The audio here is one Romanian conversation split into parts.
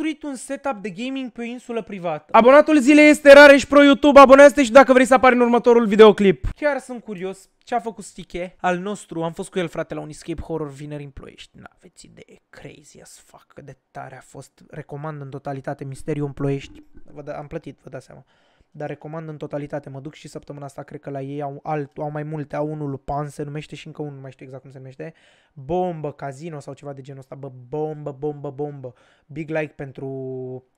construit un setup de gaming pe o insulă privată. Abonatul zilei este Rareș Pro YouTube, abonează și dacă vrei să apari în următorul videoclip. Chiar sunt curios ce a făcut Stiche al nostru. Am fost cu el, frate, la un escape horror vineri în Ploiești. N-aveți idee, crazy as fuck, cât de tare a fost. Recomand în totalitate Misteriul în Ploiești. Vă da, am plătit, vă dați seama dar recomand în totalitate. Mă duc și săptămâna asta, cred că la ei au, alt, au mai multe, au unul Pan se numește și încă unul, nu mai știu exact cum se numește, Bombă, Casino sau ceva de genul ăsta, bă, bombă, bombă, bombă. Big like pentru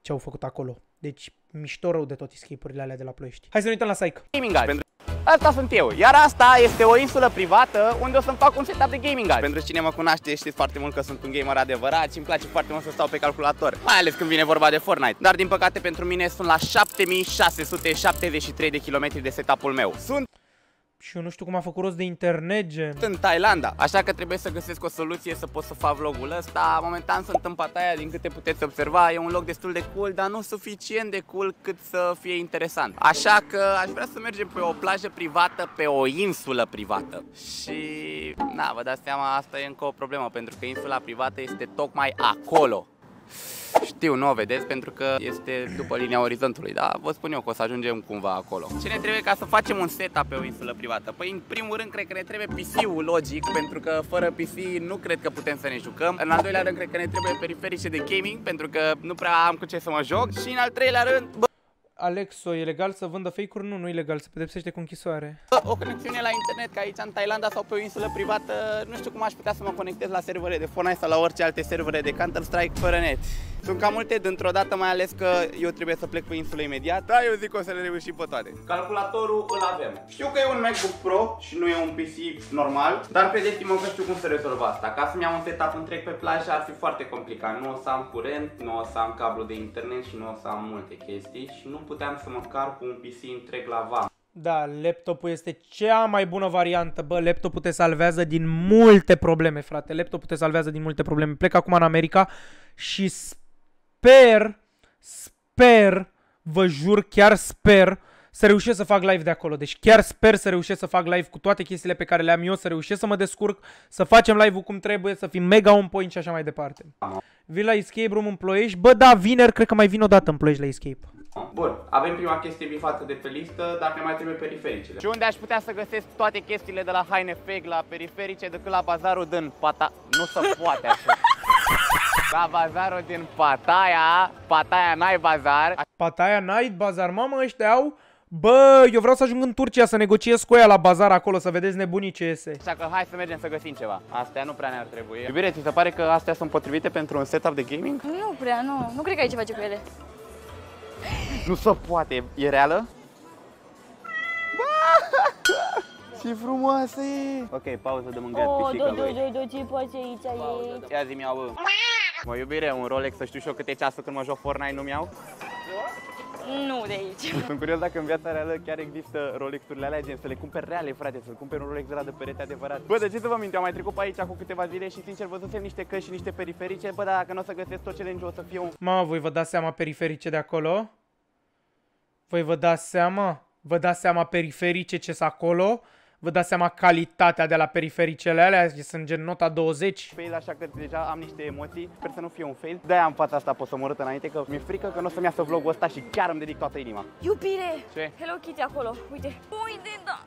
ce au făcut acolo. Deci, mișto rău de tot escape-urile alea de la Ploiești. Hai să ne uităm la Psych. Gaming pentru Asta sunt eu, iar asta este o insulă privată unde o să-mi fac un setup de gaming azi. Pentru cine mă cunoaște știți foarte mult că sunt un gamer adevărat și îmi place foarte mult să stau pe calculator, mai ales când vine vorba de Fortnite. Dar din păcate pentru mine sunt la 7673 de kilometri de setup-ul meu. Sunt și eu nu știu cum a făcut rost de internet, gen. în Thailanda, așa că trebuie să găsesc o soluție să pot să fac vlogul ăsta. Momentan sunt în Pattaya, din câte puteți observa, e un loc destul de cool, dar nu suficient de cool cât să fie interesant. Așa că aș vrea să mergem pe o plajă privată, pe o insulă privată. Și, na, vă dați seama, asta e încă o problemă, pentru că insula privată este tocmai acolo. Știu, nu o vedeți pentru că este după linia orizontului, dar vă spun eu că o să ajungem cumva acolo. Ce ne trebuie ca să facem un setup pe o insulă privată? Păi, în primul rând, cred că ne trebuie PC-ul, logic, pentru că fără PC nu cred că putem să ne jucăm. În al doilea rând, cred că ne trebuie periferice de gaming, pentru că nu prea am cu ce să mă joc. Și în al treilea rând, bă, Alexo, e legal să vândă fake-uri? Nu, nu e legal, se pedepsește cu închisoare. o conexiune la internet, ca aici în Thailanda sau pe o insulă privată, nu știu cum aș putea să mă conectez la servere de Fortnite sau la orice alte servere de Counter-Strike fără net. Sunt cam multe dintr-o dată, mai ales că eu trebuie să plec pe insulă imediat, dar eu zic că o să le reușim pe toate. Calculatorul îl avem. Știu că e un MacBook Pro și nu e un PC normal, dar credeți-mă că știu cum să rezolv asta. Ca să-mi iau un setup întreg pe plajă ar fi foarte complicat. Nu o să am curent, nu o să am cablu de internet și nu o să am multe chestii și nu puteam să mă car cu un PC întreg la van. Da, laptopul este cea mai bună variantă, bă, laptopul te salvează din multe probleme, frate, laptopul te salvează din multe probleme. Plec acum în America și sper, sper, vă jur, chiar sper să reușesc să fac live de acolo. Deci chiar sper să reușesc să fac live cu toate chestiile pe care le am eu, să reușesc să mă descurc, să facem live-ul cum trebuie, să fim mega on point și așa mai departe. Vin la Escape Room în Ploiești. Bă, da, vineri cred că mai vin o dată în Ploiești la Escape. Bun, avem prima chestie bifată de pe listă, dar ne mai trebuie perifericele. Și unde aș putea să găsesc toate chestiile de la Hainefeg la periferice decât la bazarul din Pata... Nu se poate așa. La bazarul din Pattaya, Pattaya Night Bazar. Pattaya Night Bazar, mamă, ăștia au... Bă, eu vreau să ajung în Turcia să negociez cu ea la bazar acolo, să vedeți nebunii ce iese. Așa că hai să mergem să găsim ceva. Astea nu prea ne-ar trebui. Iubire, ți se pare că astea sunt potrivite pentru un setup de gaming? Nu prea, nu. Nu cred că ai ce face cu ele. Nu se poate. E reală? Ce frumoasă e! Ok, pauză de mâncat Oh, pisică, do, do, băi. do, do, ce poate aici e? Ia zi-mi iau, bă. Mă, iubire, un Rolex să știu și eu câte ceasuri când mă joc Fortnite nu-mi iau? Nu de aici. Sunt curios dacă în viața reală chiar există Rolex-urile alea, gen să le cumperi reale, frate, să-l cumperi un Rolex de la de perete adevărat. Bă, de ce să vă mint, eu am mai trecut pe aici cu câteva zile și sincer văzusem niște căști și niște periferice, bă, dar dacă nu o să găsesc tot challenge o să fie un Mamă, voi vă dați seama periferice de acolo? Voi vă dați seama? Vă dați seama periferice ce sunt acolo? Vă dați seama calitatea de la perifericele alea? Sunt gen nota 20. fail, așa că deja am niște emoții. Sper să nu fie un fail. De-aia am fața asta, pot să mă arăt înainte, că mi-e frică că nu o să-mi iasă vlogul ăsta și chiar îmi dedic toată inima. Iubire! Ce? Hello Kitty acolo. Uite. Uite, da.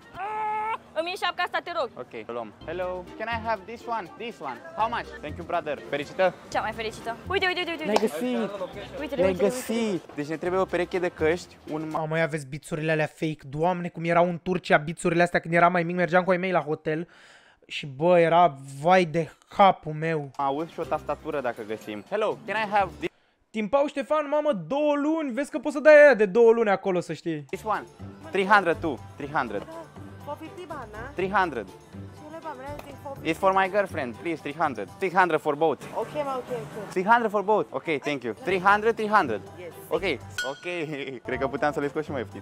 Ah, Îmi e șapca asta, te rog. Ok, îl luăm. Hello, can I have this one? This one. How much? Thank you, brother. Fericită? Cea mai fericită. Uite, uite, uite, uite. L-ai găsit! Uite, L-ai uite, găsit! Deci ne trebuie o pereche de căști, un ma- Mamă, aveți bițurile alea fake. Doamne, cum erau în Turcia bițurile astea când eram mai mic. Mergeam cu ai mei la hotel și bă, era vai de capul meu. mouse și o tastatură dacă găsim. Hello, can I have this Timpau Ștefan, mamă, două luni. Vezi că poți să dai aia de două luni acolo, să știi. one? 300 too. 300. 450 baht na? 300. It's for my girlfriend, please, 300. 300 for both. Okay, ma, okay, okay. 300 for both. Okay, thank you. 300, 300. Yes. Ok, ok. Cred că puteam să le scot și mai ieftin.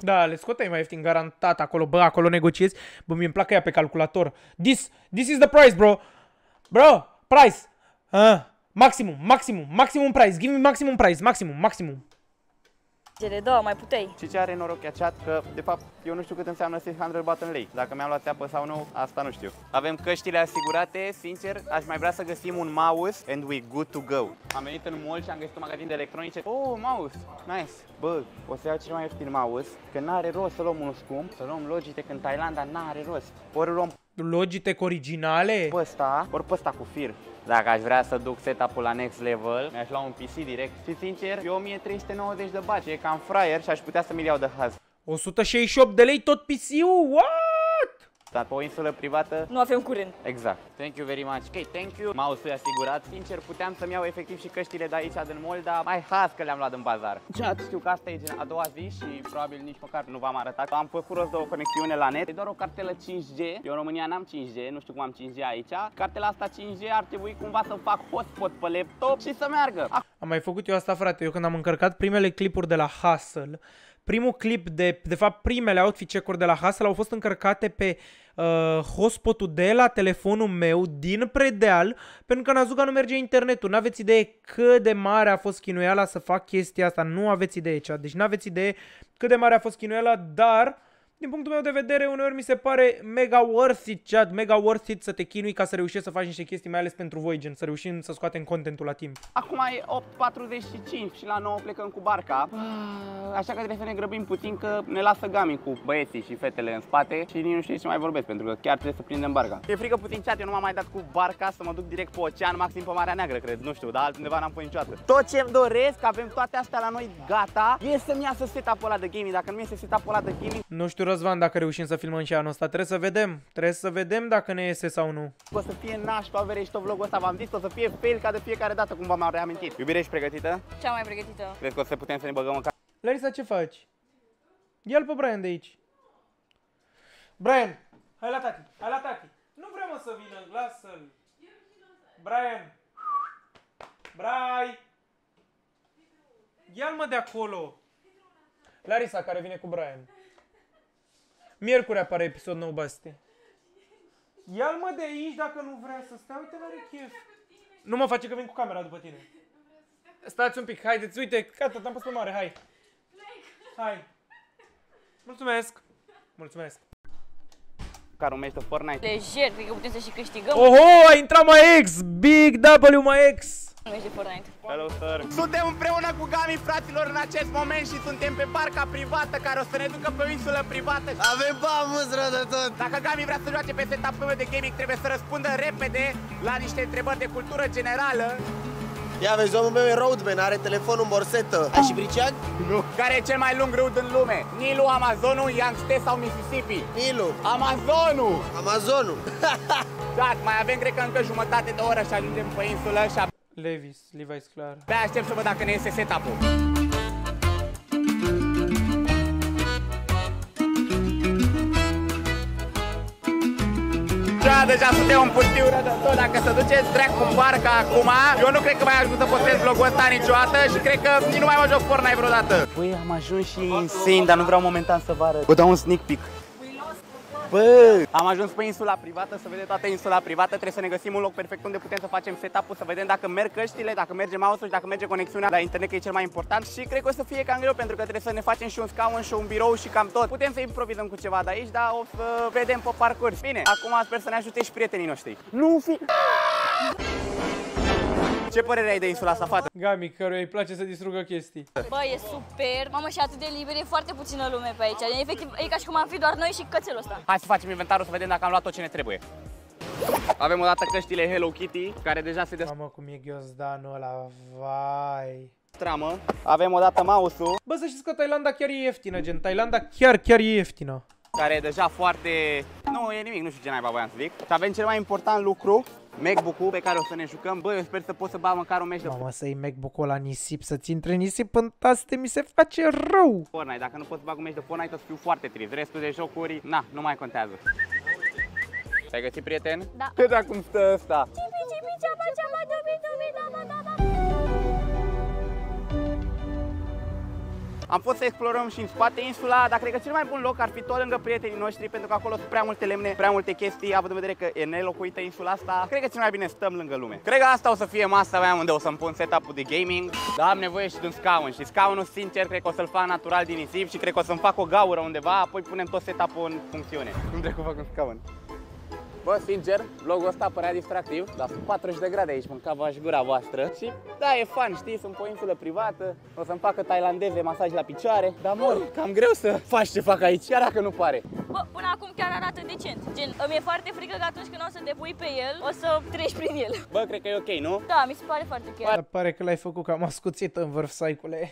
Da, le scoteai mai ieftin, garantat. Acolo, bă, acolo negociezi. Bă, mi-e placă ea pe calculator. This, this is the price, bro. Bro, price. Uh, maximum, maximum, maximum price. Give me maximum price, maximum, maximum. Gele, da, mai puteai. Și ce are noroc chat că, de fapt, eu nu știu cât înseamnă 600 button lei. Dacă mi-am luat țeapă sau nu, asta nu știu. Avem căștile asigurate, sincer, aș mai vrea să găsim un mouse and we good to go. Am venit în mall și am găsit un magazin de electronice. Oh, mouse! Nice! Bă, o să iau cel mai ieftin mouse, că n-are rost să luăm unul scump, să luăm Logitech în Thailanda, n-are rost. Ori luăm Logitech originale? pe ăsta, ori pe ăsta cu fir. Dacă aș vrea să duc setup-ul la next level, mi-aș lua un PC direct. Și sincer, e 1390 de bani, e cam fraier și aș putea să mi iau de haz. 168 de lei tot PC-ul? What? Dar pe o insulă privată, Nu avem curent. exact. Thank you very much. Ok, thank you. Mouse-ul e asigurat. Sincer, puteam să-mi iau efectiv și căștile de aici din mall, dar mai haz că le-am luat în bazar. Chat, știu că asta e gen a doua zi și probabil nici măcar nu v-am arătat. Am făcut rost de o conexiune la net. E doar o cartelă 5G. Eu în România n-am 5G, nu știu cum am 5G aici. Cartela asta 5G ar trebui cumva să fac hotspot pe laptop și să meargă. Am mai făcut eu asta, frate. Eu când am încărcat primele clipuri de la Hustle, primul clip de, de fapt, primele outfit check-uri de la Hustle au fost încărcate pe uh, hotspotul de la telefonul meu din predeal, pentru că în Azuga nu merge internetul. N-aveți idee cât de mare a fost chinuiala să fac chestia asta. Nu aveți idee, cea. Deci n-aveți idee cât de mare a fost chinuiala, dar din punctul meu de vedere, uneori mi se pare mega worth it, chat, mega worth it să te chinui ca să reușești să faci niște chestii, mai ales pentru voi, gen, să reușim să scoatem contentul la timp. Acum e 8.45 și la 9 plecăm cu barca. Ah, Așa că trebuie să ne grăbim puțin că ne lasă Gami cu băieții și fetele în spate și nici nu știu ce mai vorbesc pentru că chiar trebuie să prindem barca. E frică puțin chat, eu nu m-am mai dat cu barca să mă duc direct pe ocean, maxim pe Marea Neagră, cred, nu știu, dar altundeva n-am fost niciodată. Tot ce-mi doresc, avem toate astea la noi gata, e să-mi iasă setup-ul ăla de gaming. Dacă nu mi iese setup-ul ăla de gaming, Nu știu, Răzvan, dacă reușim să filmăm și anul ăsta. Trebuie să vedem. Trebuie să vedem dacă ne iese sau nu. o să fie nașpa verești tot vlogul ăsta, v-am zis, o să fie fail ca de fiecare dată, cum v-am reamintit. Iubire, ești pregătită? Cea mai pregătită. Cred că o să putem să ne băgăm în ca... Larisa, ce faci? Ia-l pe Brian de aici. Brian, hai la tati, hai la tati. Nu vrem mă, să vină, lasă-l. Brian. Brai. Ia-l mă de acolo. Larisa care vine cu Brian. Miercuri apare episod nou, Baste. Ia-l mă de aici dacă nu vrea să stea, uite, n-are chef. Nu mă face că vin cu camera după tine. Stați un pic, haideți, uite, gata, te-am pus pe mare, hai. Hai. Mulțumesc. Mulțumesc. care numește Fortnite. Lejer, cred că putem să și câștigăm. Oho, a intrat mai ex! Big W mai ex! Nu ești de Fortnite. Hello, sir. Suntem împreună cu Gami, fraților, în acest moment și suntem pe barca privată care o să ne ducă pe o insulă privată. Avem bani de tot! Dacă Gami vrea să joace pe setup-ul meu de gaming, trebuie să răspundă repede la niște întrebări de cultură generală. Ia vezi, omul meu e roadman, are telefonul în borsetă. Ai și briceag? Nu. Care e cel mai lung râu din lume? Nilu, Amazonul, Yangtze sau Mississippi? Nilu, Amazonul! Amazonul. Da, mai avem, cred că încă jumătate de oră și ajungem pe insulă și Levis, Levi's clar. abia aștept să văd dacă ne iese setup-ul. Da, deja suntem în pustiu rădător, dacă să duceți drac cu barca acum Eu nu cred că mai ajung să postez vlogul ăsta niciodată și cred că nici nu mai mă joc Fortnite vreodată Băi, am ajuns și insane, dar nu vreau momentan să vă arăt Vă dau un sneak peek Bă! Am ajuns pe insula privată, să vedem toată insula privată, trebuie să ne găsim un loc perfect unde putem să facem setup-ul, să vedem dacă merg căștile, dacă merge mouse-ul și dacă merge conexiunea la internet, că e cel mai important. Și cred că o să fie cam greu pentru că trebuie să ne facem și un scaun și un birou și cam tot. Putem să improvizăm cu ceva de aici, dar o să vedem pe parcurs. Bine, acum sper să ne ajute și prietenii noștri. Nu fi... Ce părere ai de insula asta, fată? Gami, căruia îi place să distrugă chestii. Bă, e super. Mamă, și atât de liber, e foarte puțină lume pe aici. E, efectiv, e ca și cum am fi doar noi și cățelul ăsta. Hai să facem inventarul să vedem dacă am luat tot ce ne trebuie. Avem o dată căștile Hello Kitty, care deja se Mamă, cum e ghiozdanul ăla, vai. destramă. Avem o dată mouse-ul, Bă, să știți că Thailanda chiar e ieftină, gen. Thailanda chiar, chiar e ieftină. care e deja foarte... Nu e nimic, nu știu ce naiba voiam să zic. Și avem cel mai important lucru, MacBook-ul pe care o să ne jucăm. Bă, eu sper să pot să bag măcar un meci de Mamă, să iei MacBook-ul la nisip, să-ți intre nisip în taste, mi se face rău. Fortnite. Dacă nu pot să bag un meci de Fortnite, o să fiu foarte trist. Restul de jocuri, na, nu mai contează. Te-ai găsit prieten? Da. Ce de cum stă ăsta? Cipi, Am fost să explorăm și în spate insula, dar cred că cel mai bun loc ar fi tot lângă prietenii noștri, pentru că acolo sunt prea multe lemne, prea multe chestii, având în vedere că e nelocuită insula asta. Cred că cel mai bine stăm lângă lume. Cred că asta o să fie masa mea unde o să-mi pun setup-ul de gaming. Dar am nevoie și de un scaun și scaunul, sincer, cred că o să-l fac natural din nisip și cred că o să-mi fac o gaură undeva, apoi punem tot setup-ul în funcțiune. Cum dracu fac un scaun? Bă, sincer, vlogul ăsta părea distractiv, dar sunt 40 de grade aici, mâncava și gura voastră. Și da, e fan, știi, sunt pe o insulă privată, o să-mi facă tailandeze masaj la picioare, dar mor, cam greu să faci ce fac aici, chiar dacă nu pare. Bă, până acum chiar arată decent. Gen, îmi e foarte frică că atunci când o să te pui pe el, o să treci prin el. Bă, cred că e ok, nu? Da, mi se pare foarte ok. Dar pare că l-ai făcut cam ascuțit în vârf, saicule.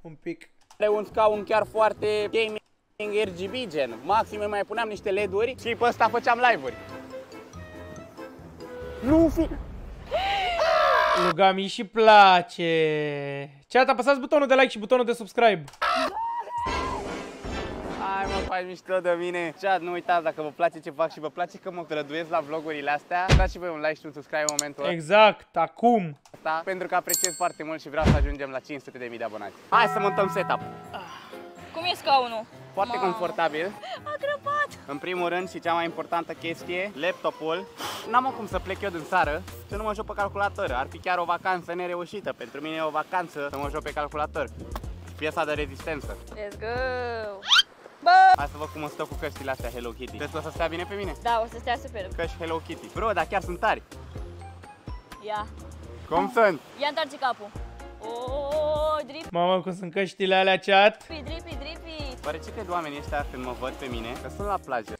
Un pic. Are un scaun chiar foarte gaming RGB gen. Maxim îi mai puneam niște LED-uri și pe ăsta făceam live-uri. Nu fi... Lui Gami și place. Chat, apăsați butonul de like și butonul de subscribe. Hai mă, faci mișto de mine. Chat, nu uitați dacă vă place ce fac și vă place că mă trăduiesc la vlogurile astea. Dați și voi un like și un subscribe în momentul Exact, acum. ăsta, pentru că apreciez foarte mult și vreau să ajungem la 500.000 de abonați. Hai să montăm setup. Cum e scaunul? Foarte Mamă. confortabil. A crăpat! În primul rând și cea mai importantă chestie, laptopul. N-am cum să plec eu din țară să nu mă joc pe calculator. Ar fi chiar o vacanță nereușită. Pentru mine e o vacanță să mă joc pe calculator. Piesa de rezistență. Let's go! Bă! Hai să văd cum o stă cu căștile astea Hello Kitty. Crezi că o să stea bine pe mine? Da, o să stea super. Căști Hello Kitty. Bro, dar chiar sunt tari. Ia. Cum sunt? Ia întoarce capul. O, drip, Mamă, cum sunt căștile alea, chat. dripi, dripi. Oare ce cred oamenii ăștia când mă văd pe mine? Că sunt la plajă.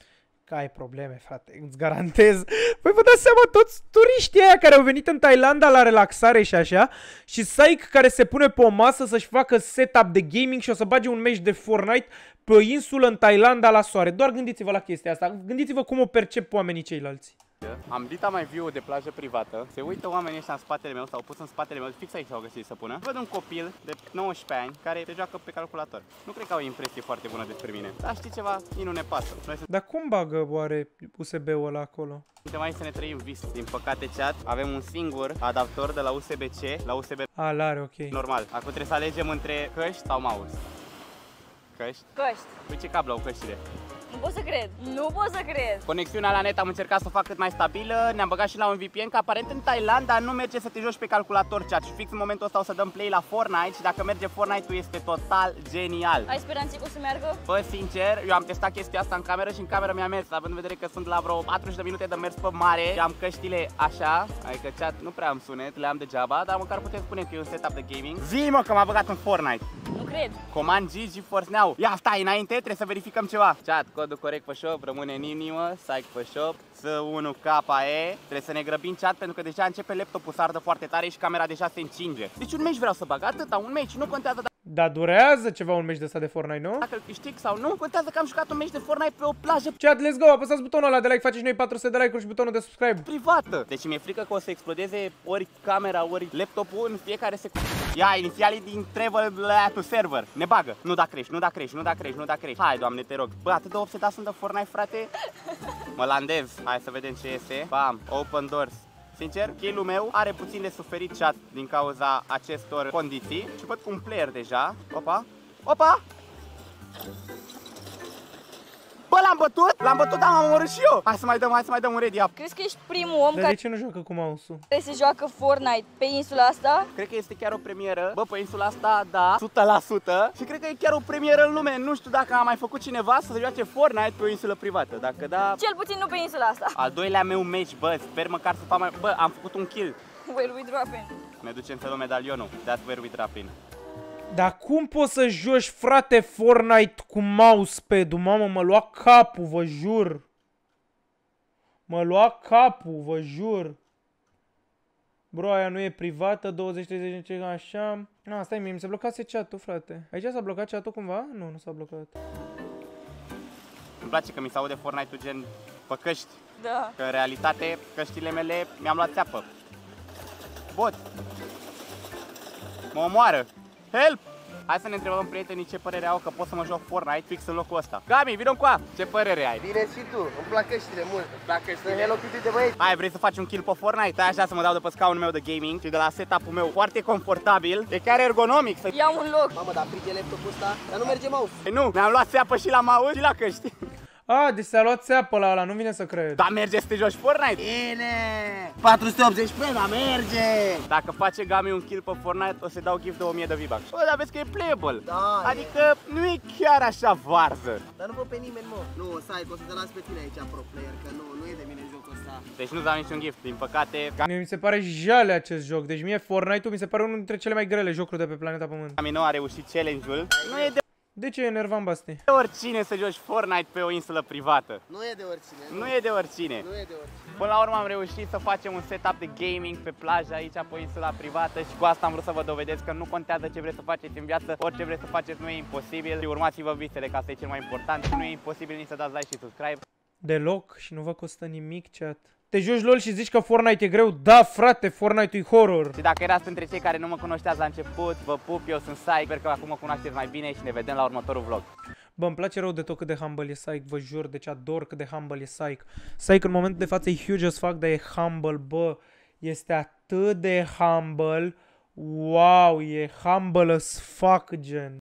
Că ai probleme, frate, îți garantez. Păi vă dați seama, toți turiștii aia care au venit în Thailanda la relaxare și așa, și Saik care se pune pe o masă să-și facă setup de gaming și o să bage un meci de Fortnite pe o insulă în Thailanda la soare. Doar gândiți-vă la chestia asta. Gândiți-vă cum o percep oamenii ceilalți. Am dita mai view de plajă privată. Se uită oamenii ăștia în spatele meu, s-au pus în spatele meu, fix aici s-au găsit să pună. Văd un copil de 19 ani care se joacă pe calculator. Nu cred că au o impresie foarte bună despre mine. Dar știi ceva? Ei nu ne pasă. Noi Dar cum bagă oare USB-ul ăla acolo? suntem aici să ne trăim visul. Din păcate, chat, avem un singur adaptor de la USB-C la USB A, l-are, ok. normal. Acum trebuie să alegem între căști sau mouse. Căști? Căști. Păi ce cablu au căștile? Nu pot să cred. Nu pot să cred. Conexiunea la net am încercat să o fac cât mai stabilă, ne-am băgat și la un VPN, că aparent în Thailanda nu merge să te joci pe calculator chat și fix în momentul ăsta o să dăm play la Fortnite și dacă merge Fortnite-ul este total genial. Ai speranțe că o să meargă? Bă, sincer, eu am testat chestia asta în cameră și în cameră mi-a mers, având în vedere că sunt la vreo 40 de minute de mers pe mare și am căștile așa, adică chat nu prea am sunet, le am degeaba, dar măcar putem spune că e un setup de gaming. Zi mă că m-a băgat în Fortnite. Nu cred. Command G, GeForce Now. Ia, stai, înainte, trebuie să verificăm ceva. Chat, codul corect pe shop, rămâne în inimă, psych pe shop, S1KE. Trebuie să ne grăbim chat pentru că deja începe laptopul să ardă foarte tare și camera deja se încinge. Deci un meci vreau să bag, atâta, un meci, nu contează Dar durează ceva un meci de ăsta de Fortnite, nu? dacă îl câștig sau nu, contează că am jucat un meci de Fortnite pe o plajă Chat, let's go, apăsați butonul ăla de like, faceți noi 400 de like-uri și butonul de subscribe. privată. Deci mi-e frică că o să explodeze ori camera, ori laptopul în fiecare secundă. Ia, inițialii din travel la to server. Ne bagă. Nu da crești, nu da crești, nu da crești, nu da crești. Hai, doamne, te rog. Bă, atât de obsedat sunt de Fortnite, frate. Mă landez. Hai să vedem ce iese. Bam, open doors. Sincer, kill-ul meu are puțin de suferit chat din cauza acestor condiții. Și văd cu un player deja. Opa. Opa! Bă, l-am bătut? L-am bătut, dar m-am omorât și eu. Hai să mai dăm, hai să mai dăm un ready up. Crezi că ești primul om Dar care de ce nu joacă cu mouse-ul? se joacă Fortnite pe insula asta? Cred că este chiar o premieră. Bă, pe insula asta, da, 100%. Și cred că e chiar o premieră în lume. Nu știu dacă a mai făcut cineva să se joace Fortnite pe o insulă privată. Dacă da, Cel puțin nu pe insula asta. al doilea meu meci, bă, sper măcar să fac mai... Bă, am făcut un kill. Where we dropping? Ne ducem să luăm medalionul. That's where we drop in. Dar cum poți să joci, frate, Fortnite cu mousepad-ul? Mamă, mă lua capul, vă jur. Mă lua capul, vă jur. Bro, aia nu e privată, 20-30 ce așa. A, stai, mie mi se blocase chat-ul, frate. Aici s-a blocat chat-ul cumva? Nu, nu s-a blocat. Îmi place că mi se aude Fortnite-ul gen pe căști. Da. Că în realitate, căștile mele mi-am luat țeapă. Bot. Mă omoară. Help! Hai să ne întrebăm prietenii ce părere au că pot să mă joc Fortnite fix în locul ăsta. Gami, vină cu Ce părere ai? Bine și tu, îmi plac căștile mult. Îmi plac Sunt Hello Kitty de băieți. Hai, vrei să faci un kill pe Fortnite? Stai așa să mă dau de pe scaunul meu de gaming și de la setup-ul meu foarte confortabil. E chiar ergonomic să... Iau un loc. Mamă, dar frige laptopul ăsta, dar nu merge mouse. Păi nu, mi-am luat seapă și la mouse și la căști. A, deci s-a luat țeapă la ăla, nu vine să cred. Da, merge să te joci Fortnite? Bine! 480 pe, dar merge! Dacă face Gami un kill pe Fortnite, o să dau gift de 1000 de V-Bucks. Bă, dar vezi că e playable. Da, Adică nu e chiar așa varză. Dar nu văd pe nimeni, mă. Nu, stai, că o să te las pe tine aici, pro player, că nu, nu e de mine jocul ăsta. Deci nu dau niciun gift, din păcate. Mie mi se pare jale acest joc. Deci mie Fortnite-ul mi se pare unul dintre cele mai grele jocuri de pe planeta Pământ. Gami nu a reușit challenge-ul. Nu e de De ce e enervant, Basti? oricine să joci Fortnite pe o insulă privată. Nu e de oricine. Nu e de oricine. Nu e de oricine. Până la urmă am reușit să facem un setup de gaming pe plajă aici pe o insula privată și cu asta am vrut să vă dovedesc că nu contează ce vreți să faceți în viață, orice vreți să faceți nu e imposibil și urmați-vă visele, că asta e cel mai important și nu e imposibil nici să dați like și subscribe. Deloc și nu vă costă nimic, chat. Te joci LOL și zici că Fortnite e greu? Da, frate, Fortnite e horror. Și dacă erați între cei care nu mă cunoșteați la început, vă pup, eu sunt Sai, sper că acum mă cunoașteți mai bine și ne vedem la următorul vlog. Bă, îmi place rău de tot cât de humble e Psych, vă jur, deci ador cât de humble e Psych. Psych în momentul de față e huge as fuck, dar e humble, bă. Este atât de humble. Wow, e humble as fuck, gen.